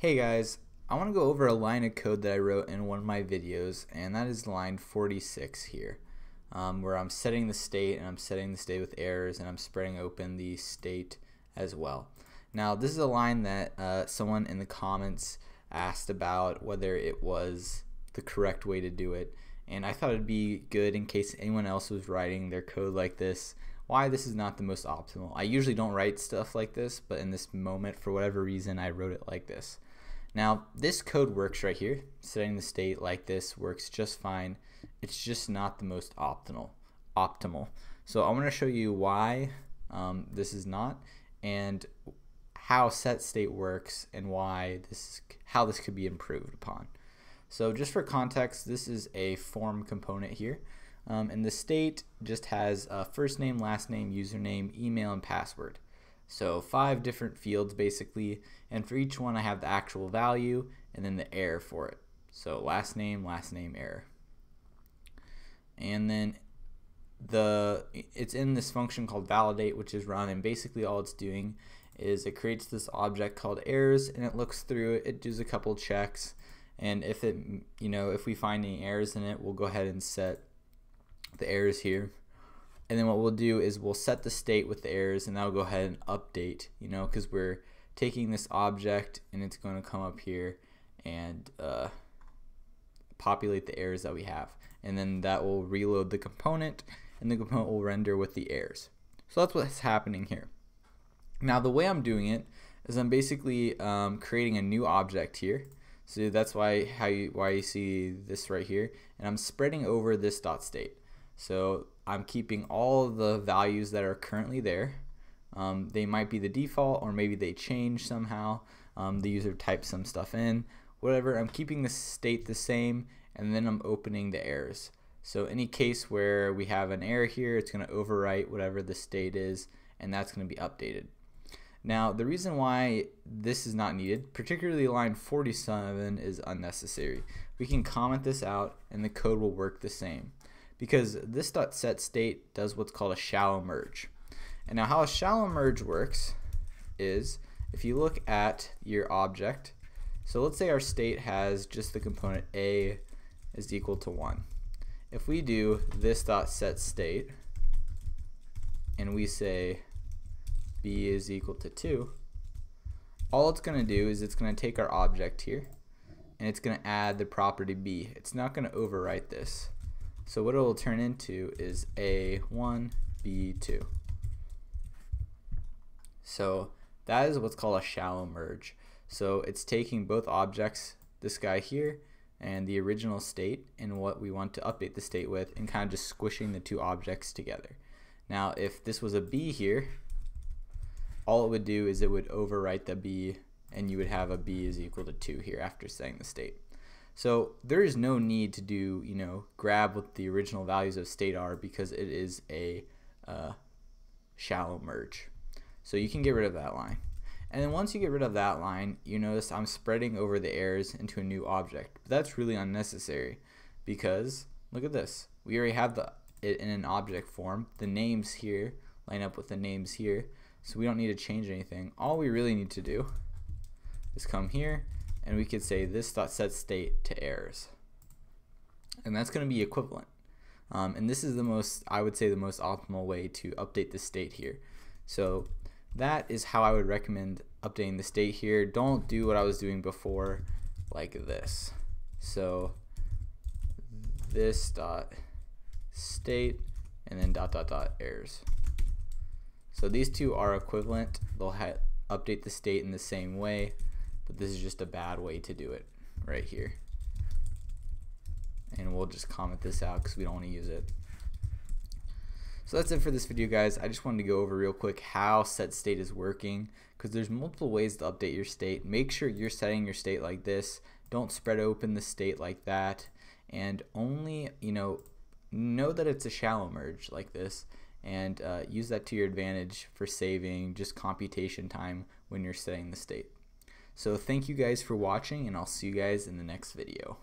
Hey guys, I want to go over a line of code that I wrote in one of my videos and that is line 46 here um, where I'm setting the state and I'm setting the state with errors and I'm spreading open the state as well. Now this is a line that uh, someone in the comments asked about whether it was the correct way to do it and I thought it'd be good in case anyone else was writing their code like this why this is not the most optimal. I usually don't write stuff like this but in this moment for whatever reason I wrote it like this. Now this code works right here. Setting the state like this works just fine. It's just not the most optimal. Optimal. So I'm going to show you why um, this is not and how set state works and why this how this could be improved upon. So just for context, this is a form component here. Um, and the state just has a first name, last name, username, email, and password. So five different fields basically, and for each one I have the actual value and then the error for it. So last name, last name, error. And then the it's in this function called validate which is run and basically all it's doing is it creates this object called errors and it looks through it, it does a couple checks and if it you know if we find any errors in it we'll go ahead and set the errors here. And then what we'll do is we'll set the state with the errors and that'll go ahead and update you know because we're taking this object and it's going to come up here and uh, populate the errors that we have. And then that will reload the component and the component will render with the errors. So that's what's happening here. Now the way I'm doing it is I'm basically um, creating a new object here. So that's why how you why you see this right here. And I'm spreading over this dot state so I'm keeping all the values that are currently there. Um, they might be the default or maybe they change somehow. Um, the user types some stuff in, whatever. I'm keeping the state the same and then I'm opening the errors. So any case where we have an error here, it's going to overwrite whatever the state is and that's going to be updated. Now the reason why this is not needed, particularly line 47 is unnecessary. We can comment this out and the code will work the same because this dot set state does what's called a shallow merge. And now how a shallow merge works is if you look at your object, so let's say our state has just the component a is equal to 1. If we do this dot set state and we say b is equal to 2, all it's going to do is it's going to take our object here and it's going to add the property b. It's not going to overwrite this. So what it will turn into is A1, B2. So that is what's called a shallow merge. So it's taking both objects, this guy here, and the original state and what we want to update the state with and kind of just squishing the two objects together. Now if this was a B here, all it would do is it would overwrite the B and you would have a B is equal to 2 here after setting the state. So there is no need to do, you know, grab what the original values of state are because it is a uh, shallow merge. So you can get rid of that line. And then once you get rid of that line, you notice I'm spreading over the errors into a new object. But that's really unnecessary because look at this. We already have the it in an object form. The names here line up with the names here. So we don't need to change anything. All we really need to do is come here and we could say this dot set state to errors. And that's going to be equivalent. Um, and this is the most I would say the most optimal way to update the state here. So that is how I would recommend updating the state here. Don't do what I was doing before like this. So this dot state and then dot dot dot errors. So these two are equivalent. They'll update the state in the same way but this is just a bad way to do it right here. And we'll just comment this out because we don't want to use it. So that's it for this video guys. I just wanted to go over real quick how set state is working because there's multiple ways to update your state. Make sure you're setting your state like this. Don't spread open the state like that. And only you know know that it's a shallow merge like this and uh, use that to your advantage for saving just computation time when you're setting the state so thank you guys for watching and I'll see you guys in the next video.